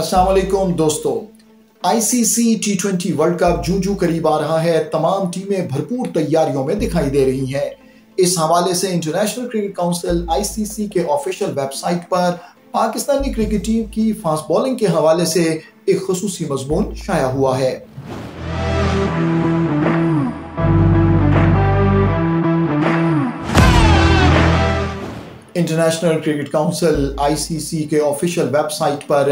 असलम दोस्तों ICC T twenty world cup जू जू करीब आ रहा है। तमाम टीमें भरपूर तैयारियों में दिखाई दे रही हैं। इस हवाले से इंटरनेशनल क्रिकेट काउंसिल आईसीसी के ऑफिशियल वेबसाइट पर पाकिस्तानी क्रिकेट टीम की फास्ट बॉलिंग के हवाले से एक खसूसी मजमून शाया हुआ है। इंटरनेशनल क्रिकेट काउंसिल आईसीसी के ऑफिशियल वेबसाइट पर,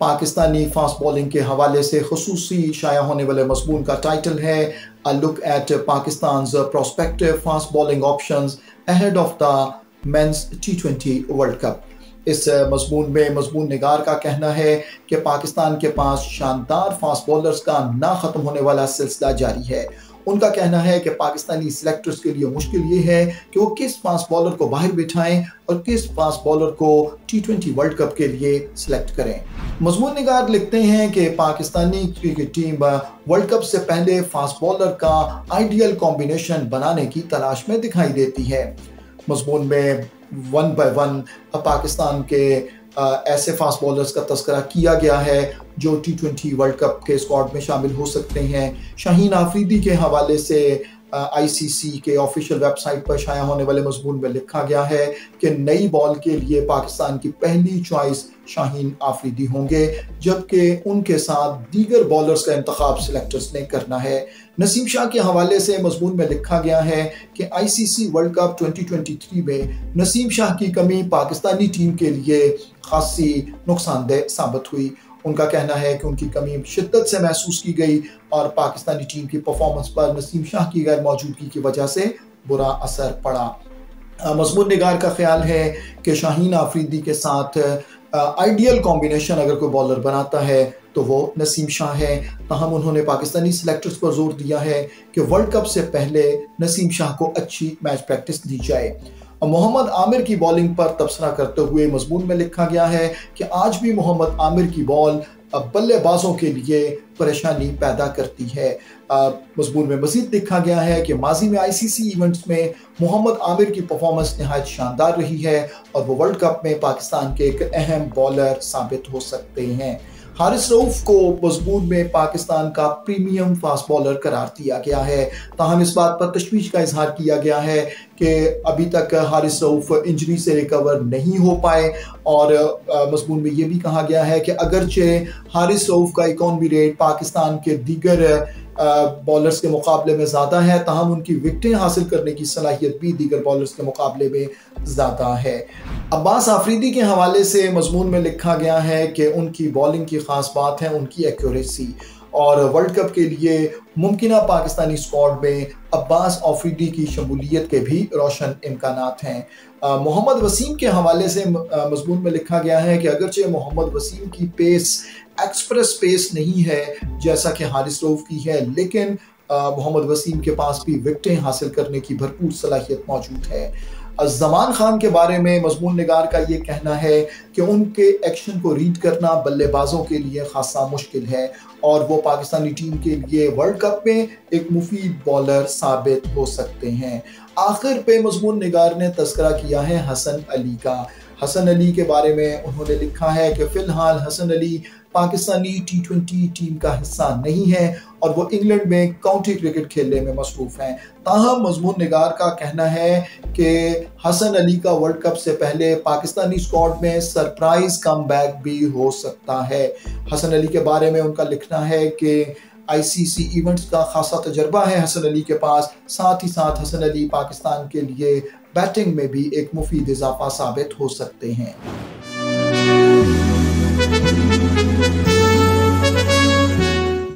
पाकिस्तानी फास्ट बॉलिंग के हवाले से खसूसी शाया होने वाले मजमून का टाइटल है a look at Pakistan prospective fast bowling option ahead of the men's T twenty world cup इस मजमून में मजमून नगार का कहना है कि पाकिस्तान के पास शानदार फास्ट बॉलर्स का ना ख़त्म होने वाला सिलसिला जारी है। उनका कहना है कि पाकिस्तानी सिलेक्टर्स के लिए मुश्किल ये है कि वो किस फास्ट बॉलर को बाहर बिठाएँ और किस फास्ट बॉलर को टी ट्वेंटी वर्ल्ड कप के लिए सिलेक्ट करें। मजमून निगार लिखते हैं कि Pakistani cricket team world cup से पहले फास्ट बॉलर का आइडियल कॉम्बिनेशन बनाने की तलाश में दिखाई देती है। मजमून में वन बाय वन पाकिस्तान के ऐसे फास्ट बॉलर्स का तस्करा किया गया है जो टी ट्वेंटी वर्ल्ड कप के स्क्वाड में शामिल हो सकते हैं। शाहीन आफरीदी के हवाले से आईसीसी के ऑफिशियल वेबसाइट पर शाया होने वाले मजमून में लिखा गया है कि नई बॉल के लिए पाकिस्तान की पहली चॉइस शाहीन आफरीदी होंगे, जबकि उनके साथ दीगर बॉलर्स का इंतखब सिलेक्टर्स ने करना है। नसीम शाह के हवाले से मजमून में लिखा गया है कि आईसीसी वर्ल्ड कप 2023 में नसीम शाह की कमी पाकिस्तानी टीम के लिए खासी नुकसानदेह साबित हुई। उनका कहना है कि उनकी कमी, शिद्दत से महसूस की गई और पाकिस्तानी टीम की परफॉर्मेंस पर नसीम शाह की गैर मौजूदगी की वजह से बुरा असर पड़ा। मजमून निगार का ख्याल है कि शाहीन आफरीदी के साथ आइडियल कॉम्बिनेशन अगर कोई बॉलर बनाता है तो वो नसीम शाह है। तहम उन्होंने पाकिस्तानी सिलेक्टर्स पर ज़ोर दिया है कि वर्ल्ड कप से पहले नसीम शाह को अच्छी मैच प्रैक्टिस दी जाए। मोहम्मद आमिर की बॉलिंग पर तबसरा करते हुए मजमून में लिखा गया है कि आज भी मोहम्मद आमिर की बॉल बल्लेबाजों के लिए परेशानी पैदा करती है। मजमून में मजीद लिखा गया है कि माजी में आईसीसी इवेंट्स में मोहम्मद आमिर की परफॉर्मेंस नहायत शानदार रही है और वो वर्ल्ड कप में पाकिस्तान के एक अहम बॉलर साबित हो सकते हैं। हारिस रऊफ को मज़बूत में पाकिस्तान का प्रीमियम फास्ट बॉलर करार दिया गया है। ताहम इस बात पर तशवीश का इजहार किया गया है कि अभी तक हारिस रऊफ इंजरी से रिकवर नहीं हो पाए और मजमून में ये भी कहा गया है कि अगरचे हारिस रऊफ का इकॉनमी रेट पाकिस्तान के दीगर बॉलर्स के मुकाबले में ज़्यादा है, तहम उनकी विकटें हासिल करने की सलाहियत भी दीगर बॉलर्स के मुकाबले में ज़्यादा है। अब्बास आफरीदी के हवाले से मजमून में लिखा गया है कि उनकी बॉलिंग की ख़ास बात है, उनकी एक्यूरेसी और वर्ल्ड कप के लिए मुमकिन पाकिस्तानी स्क्वाड में अब्बास आफरीदी की शमूलियत के भी रोशन इम्कान हैं। मोहम्मद वसीम के हवाले से मजमून में लिखा गया है कि अगरचे मोहम्मद वसीम की पेस एक्सप्रेस पेस नहीं है, जैसा कि हारिस रऊफ की है, लेकिन मोहम्मद वसीम के पास भी विकटें हासिल करने की भरपूर सलाहियत मौजूद है। जमान खान के बारे में मजमून नगार का ये कहना है कि उनके एक्शन को रीड करना बल्लेबाजों के लिए खासा मुश्किल है और वो पाकिस्तानी टीम के लिए वर्ल्ड कप में एक मुफीद बॉलर साबित हो सकते हैं। आखिर पे मजमून नगार ने तस्करा किया है हसन अली का। हसन अली के बारे में उन्होंने लिखा है कि फ़िलहाल Hasan Ali Pakistani T twenty team का हिस्सा नहीं है और वो इंग्लैंड में काउंटी क्रिकेट खेलने में मसरूफ़ हैं। ताहम मजमून नगार का कहना है कि हसन अली का वर्ल्ड कप से पहले पाकिस्तानी स्क्वाड में सरप्राइज़ कम भी हो सकता है। हसन अली के बारे में उनका लिखना है कि आईसीसी इवेंट्स का खासा तजर्बा है हसन अली के पास। साथ ही साथ हसन अली पाकिस्तान के लिए बैटिंग में भी एक मुफीद इजाफा साबित हो सकते हैं।